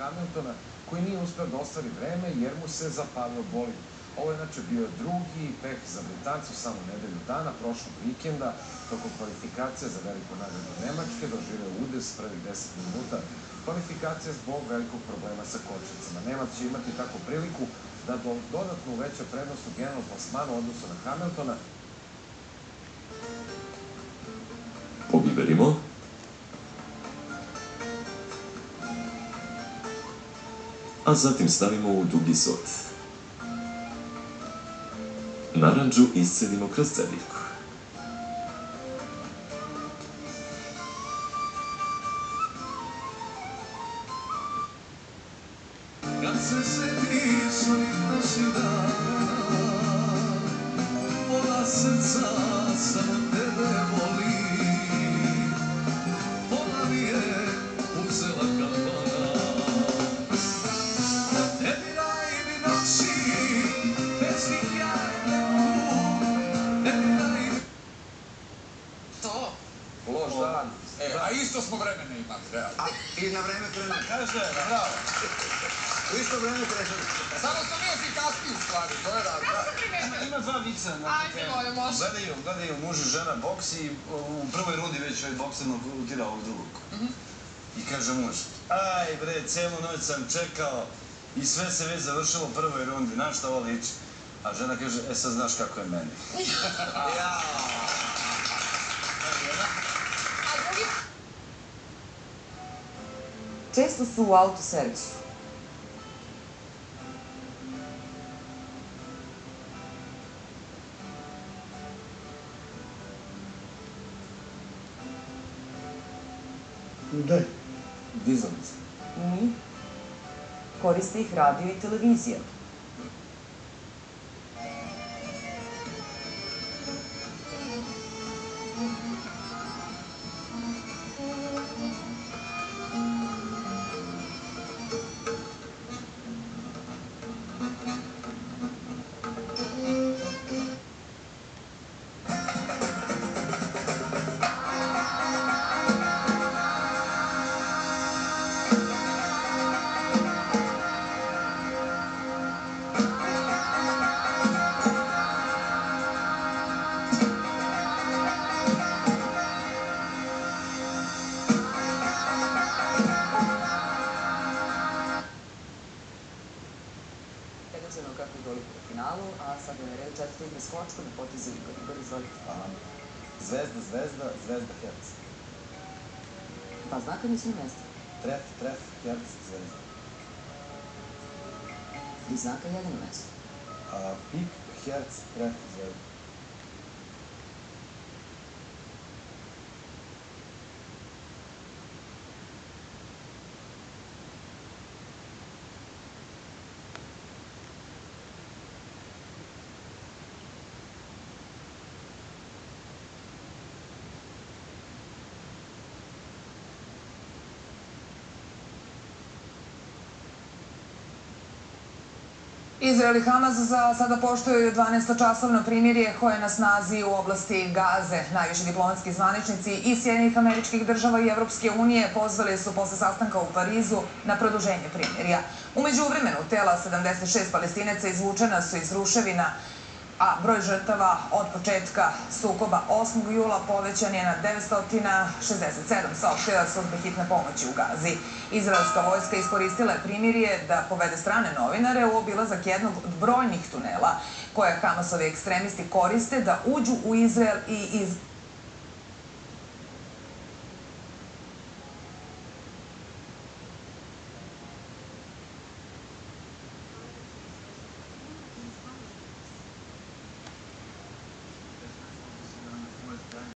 Hamiltona, koji nije uspeo da ostvari vreme jer mu se zapalio bolid. Ovo je znači bio drugi peh za Britancu samo nedelju dana, prošlog vikenda, tokom kvalifikacija za veliku nagradu Nemačke, doživeo udes prvih 10 minuta kvalifikacija zbog velikog problema sa kočnicama. Nemac će imati takvu priliku da do, dodatno uveća prednost u generalnom plasmanu odnosu na Hamiltona, Pobiberimo. A zatim stavimo u dugi sod. Naranđu iscedimo kroz cedljivku. Kad se setiš To? loš dan. E, a isto smo vremena imali, realno. A, i na vreme krenuli. Kaže, bravo. U isto vreme krenuli. Samo smo mi efikasniji u stvari, to je razlika. Ima dva vica na Ajde, molim, može. Gledaju, gledaju muž i žena boks i u prvoj rundi već ovaj bokserno utira ovog drugog. I kaže muž, aj bre, celu noć sam čekao i sve se već završilo u prvoj rundi, na šta ovo liči? A žena kaže, e sad znaš kako je meni. A често su autosservisu. Gde? Dizalice. Mi. Koriste ih radio i televizija. и без слънчка да плати за виката. Да развалите това. Звезда, звезда, звезда, херц. Два знака не си е умества. Треф, треф, херц, звезда. Три знака и едно место. пик, херц, треф, звезда. Izrael i Hamas za sada poštuju 12-časovno primirje koje je na snazi u oblasti Gaze. Najviši diplomatski zvaničnici i Sjedinjenih američkih država i Evropske unije pozvali su posle sastanka u Parizu na produženje primirja. Umeđu vremenu, tela 76 palestinaca izvučena su iz ruševina, a broj žrtava od početka sukoba 8. jula povećan je na 967, saopštila službe hitne pomoći u Gazi. Izraelska vojska iskoristila je primirje da povede strane novinare u obilazak jednog od brojnih tunela koje Hamasovi ekstremisti koriste da uđu u Izrael i iz